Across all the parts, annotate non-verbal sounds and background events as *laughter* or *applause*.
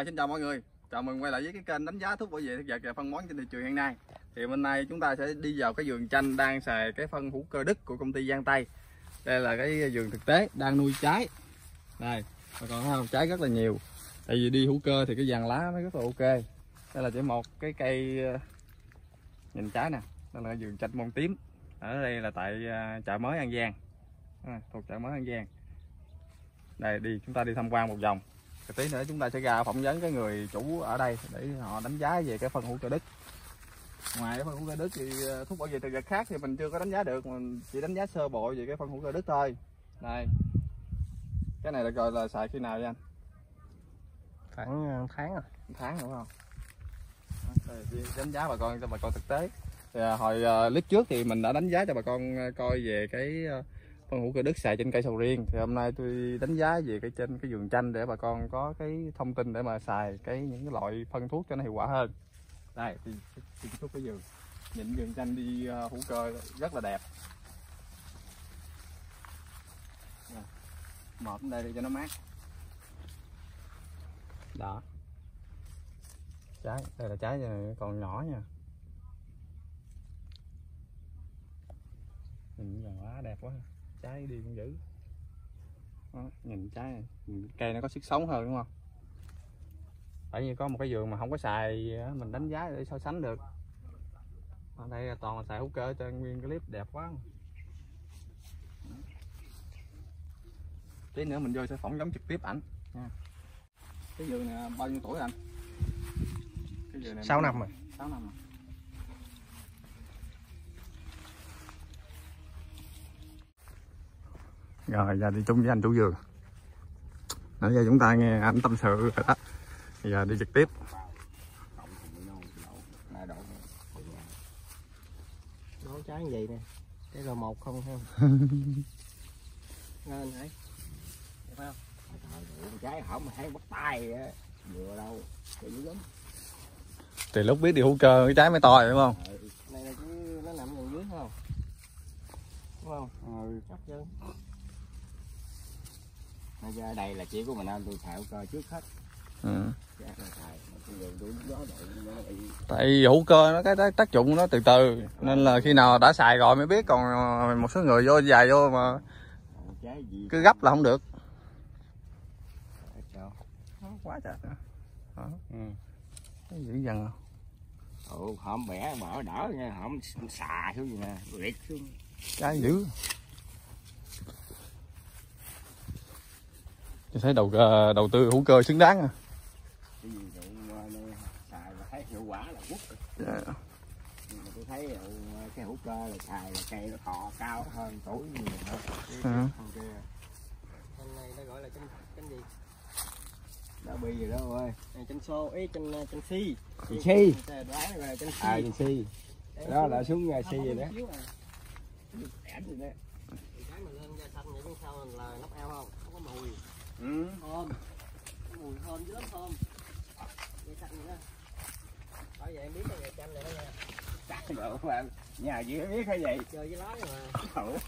Rồi xin chào mọi người. Chào mừng quay lại với cái kênh đánh giá thuốc bảo vệ thực vật và phân bón trên thị trường hiện nay. Thì hôm nay chúng ta sẽ đi vào cái vườn chanh đang xài cái phân hữu cơ Đức của công ty Giang Tây. Đây là cái vườn thực tế đang nuôi trái. Đây, mà còn thấy không? Trái rất là nhiều. Tại vì đi hữu cơ thì cái vàng lá nó rất là ok. Đây là chỉ một cái cây ờ, nhìn trái nè. Đây là vườn chanh mông tím. Ở đây là tại ờ, chợ mới An Giang. À, thuộc chợ mới An Giang. Đây đi chúng ta đi tham quan một vòng. Tí nữa chúng ta sẽ ra phỏng vấn cái người chủ ở đây để họ đánh giá về cái phân hữu cơ Đức. Ngoài cái phân hữu cơ Đức thì ờ, thuốc bảo vệ thực vật khác thì mình chưa có đánh giá được, mình chỉ đánh giá sơ bộ về cái phân hữu cơ Đức thôi. Đây. Cái này là gọi là xài khi nào vậy anh? khoảng ờ, tháng rồi tháng đúng không? Đánh giá bà con cho bà con thực tế. Thì, à, hồi clip trước thì mình đã đánh giá cho bà con coi về cái hữu cơ Đức xài trên cây sầu riêng. Thì hôm nay tôi đánh giá về cái trên cái vườn chanh để bà con có cái thông tin để mà xài cái những cái loại phân thuốc cho nó hiệu quả hơn. Đây thì thì thuốc cái vườn. Nhìn vườn chanh đi à, hữu cơ rất là đẹp. Đến đây để cho nó mát. Đó. Trái, đây là trái còn nhỏ nha. Nhìn vàng lá đẹp quá. Trái đi cũng dữ. Đó, nhìn trái này, cây nó có sức sống hơn đúng không? Tại vì có một cái vườn mà không có xài mình đánh giá để so sánh được. Ở đây là toàn là xài hữu cơ cho nguyên clip đẹp quá. Tí nữa mình vô sẽ phỏng vấn trực tiếp ảnh nha. Cái vườn này bao nhiêu tuổi anh? Cái vườn này 6 năm rồi 6 năm rồi. Rồi giờ đi chung với anh chủ vườn Nãy giờ chúng ta nghe anh tâm sự rồi đó. Bây giờ đi trực tiếp. Nấu trái như vậy nè? Cái rồi một không không? *laughs* Ngon hả? Phải không? Trái hỏng mà thấy bắt tay á. Vừa đâu? Thì lắm. Thì lúc biết đi hữu cơ cái trái mới to rồi đúng không? này là chứ nó nằm gần dưới phải không? Đúng không? Ừ. chắc chứ bây giờ đây là chỉ của mình anh tôi xài hữu cơ trước hết Ừ. Tại vì hữu cơ nó cái tác- tác dụng nó từ từ Nên là khi nào đã xài rồi mới biết Còn ờ, một số người vô dài vô mà cứ gấp là không được sao Quá trời Đó. ừ. Cái dữ dằn à. ừ hổm bẻ bỏ đỡ nha hổm xà xuống gì nè liệt xuống trái dữ tôi thấy đầu ờ, đầu tư hữu cơ xứng đáng à. Cái gì ờ, xài mà thấy hiệu quả là quất Dạ. nhưng mà tôi thấy ờ, cái hữu cơ là xài là cây nó thọ cao hơn tuổi nhiều hơn. Ừ. Con kia. Bên này nó gọi là chanh chanh gì? Đã bi rồi đó ơi. Này chanh xô ý chanh chanh si Chanh si. Cái đoán gọi là chanh si à gì si đó là xuống nhà si rồi đó. Xíu à. Ẻm rồi đó. Cái mà lên da xanh vậy bên sau là nắp ao không? Không có mùi ừ. thơm. Có mùi thơm dữ lắm xanh vậy đó bởi vậy em biết cái nhà chanh này đó nha. Chắc nhà gì biết cái gì? Chơi với lá mà. Ủa.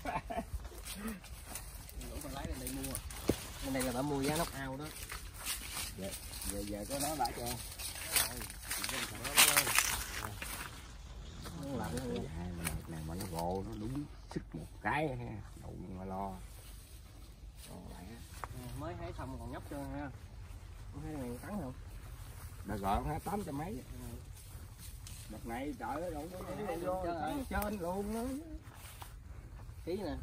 đủ mà lấy lên đây mua. Bên đây là bà mua giá nóc ao đó. Giờ giờ có nó bả cho. Nó mà đợt này mà nó gồ nó đúng sức một cái ha. Đụng mà lo. lại Hái xong còn nhóc chưa ha không thấy này cắn không? Đợt gọi hai tám trăm mấy. Đợt này trời ơi Hai nó vô trên luôn đó ký nè.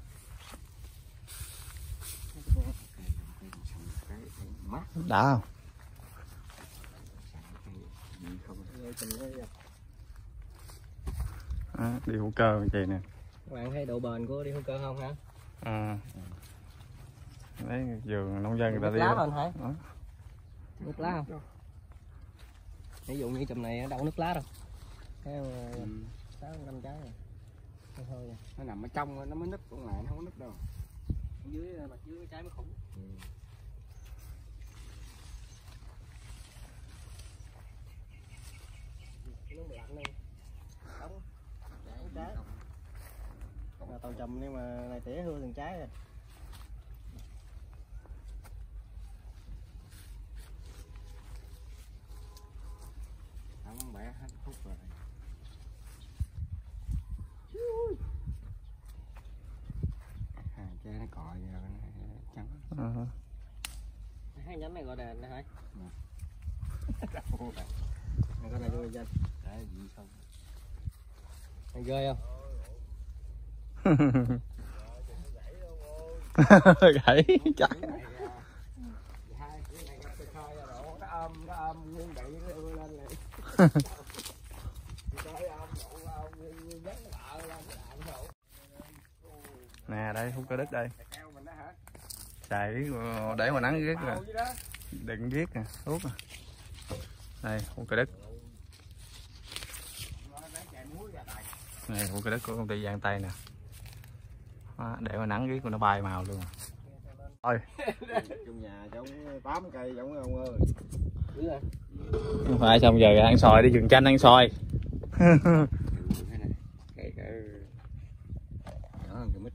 Đã không. Đó, đi hữu cơ vậy nè. Các bạn thấy độ bền của đi hữu cơ không hả? À. đấy vườn nông dân người ta nước đi lá không hả nước lá không? Ví dụ như chùm này đâu có nước lá đâu cái Ừ. sáu năm trái rồi. Thôi thôi nó nằm ở trong nó mới nứt còn lại nó không có nứt đâu. Dưới mặt dưới trái mới khủng. Nó bị lạnh luôn đóng. Trái. Trái tàu trầm nhưng mà này tỉa hư từng trái rồi Ờ. hai nhánh này gọi là này hả? Này con này nuôi danh Đấy, gì không? này ghê không? *laughs* Gãy chắc *laughs* nè đây hút cơ đất đây Keo mình đó hả? Xài để mà nắng ghét rồi đừng ghét nè thuốc nè. Đây hút cơ đất này hút cơ đất của công ty Giang Tây nè. Đó, để mà nắng ghét của nó bay màu luôn. Thôi. Trong nhà giống tám cây giống ông ơi không phải xong giờ ăn xoài đi vườn chanh ăn xoài *laughs* Ừ, thế này. Cái cái nhỏ hơn cái mít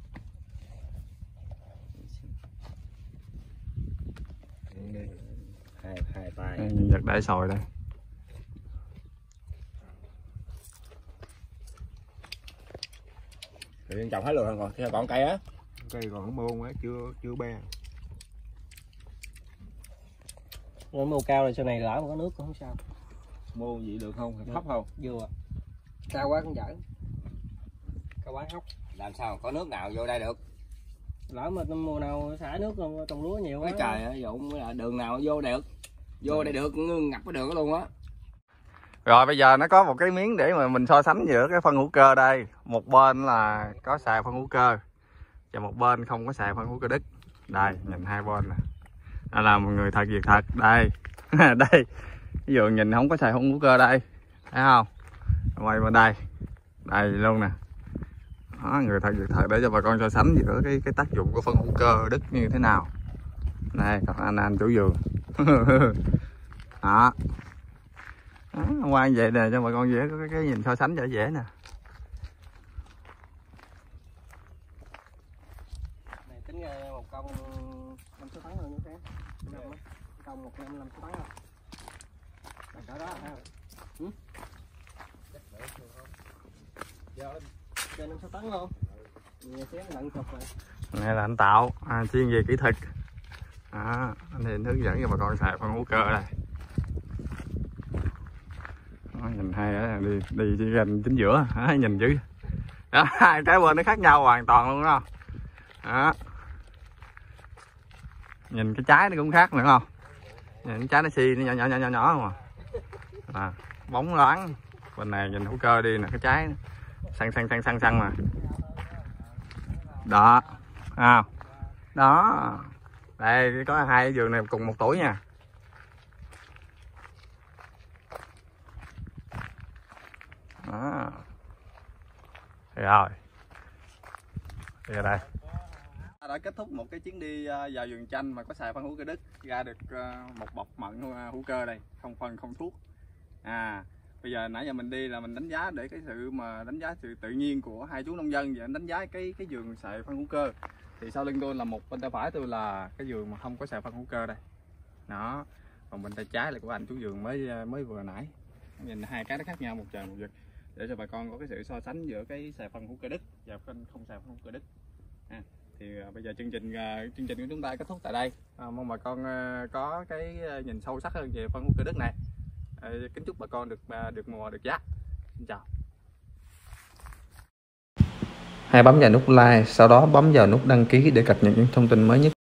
hai hai tay giật để xoài đây Thì trồng hết luôn rồi, còn còn cây á. Cây còn môn á, chưa chưa be. nó màu cao rồi sau này lỡ mà có nước cũng không sao Môn gì được không? Thấp không? vừa cao quá cũng giỡn cao quá hóc Làm sao có nước nào vô đây được? Lỡ mà mùa nào xả nước rồi trồng lúa nhiều quá. Cái trời ơi, dụ là đường nào vô được. Vô đây được, ngập có được luôn á. rồi bây giờ nó có một cái miếng để mà mình so sánh giữa cái phân hữu cơ đây. Một bên là có xài phân hữu cơ và một bên không có xài phân hữu cơ đất đây nhìn hai bên nè. Đó là một người thật việc thật. Đây. *laughs* Đây. Ví dụ nhìn không có xài phân hữu cơ đây. Thấy không? Quay bên đây. Đây luôn nè đó, người thật việc thật để cho bà con so sánh giữa cái cái tác dụng của phân hữu cơ đất như thế nào. Này còn anh anh chủ vườn. *laughs* Đó. Đó, qua vậy nè cho bà con dễ có cái, cái nhìn so sánh dễ dễ nè. Yeah trên tấn này là anh tạo à, chuyên về kỹ thuật. À, anh hiện hướng dẫn cho bà con xài phân hữu cơ đây. Đó, nhìn hay á đi đi chỉ gần chính giữa đó, nhìn dữ. Đó, *laughs* hai cái bên nó khác nhau hoàn toàn luôn đó đó. Nhìn cái trái nó cũng khác nữa không? Nhìn cái trái nó xi nó nhỏ nhỏ nhỏ nhỏ nhỏ không? À, à bóng loáng. Bên này nhìn hữu cơ đi nè cái trái săn xăng xăng xăng xăng xăng mà. Đó. À, đó. Đây có hai cái vườn này cùng một tuổi nha. Đó. Rồi. Bây giờ đây. À, đã kết thúc một cái chuyến đi à, vào vườn chanh mà có xài phân hữu cơ đất ra được à, một bọc mận hữu cơ đây không phân không thuốc. À bây giờ nãy giờ mình đi là mình đánh giá để cái sự mà đánh giá sự tự nhiên của hai chú nông dân và đánh giá cái cái vườn sợi phân hữu cơ. Thì sau lưng tôi là một bên tay phải tôi là cái vườn mà không có sợi phân hữu cơ đây. Đó còn bên tay trái là của anh chú vườn mới mới vừa nãy. Nhìn hai cái nó khác nhau một trời một vực. Để cho bà con có cái sự so sánh giữa cái xài phân hữu cơ đất và phân không xài phân hữu cơ đất. À, thì à, bây giờ chương trình à, chương trình của chúng ta kết thúc tại đây. À, mong bà con à, có cái nhìn sâu sắc hơn về phân hữu cơ đất này. Ờ, kính chúc bà con được à, được mùa, được giá. Xin chào. Hãy bấm vào nút like, sau đó bấm vào nút đăng ký để cập nhật những thông tin mới nhất.